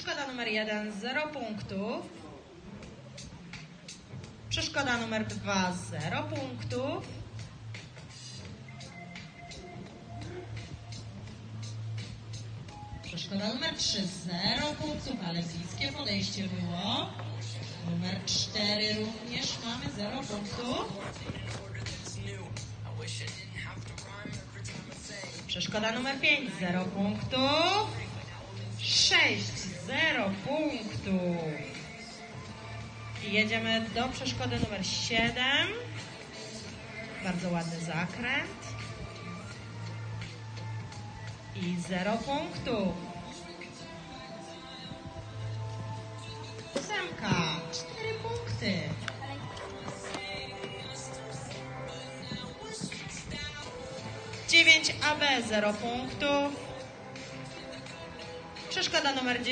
Przeszkoda numer 1 0 punktów. Przeszkoda numer 2 0 punktów. Przeszkoda numer 3 0 punktów, ale bliskie podejście było. Numer 4 również mamy 0 punktów. Przeszkoda numer 5 0 punktów. 6 0 punktów. I jedziemy do przeszkody numer 7. Bardzo ładny zakręt. I 0 punktów. Ósemka, 4 punkty. Dziewięć AB 0 punktów. Przeszkoda numer 10.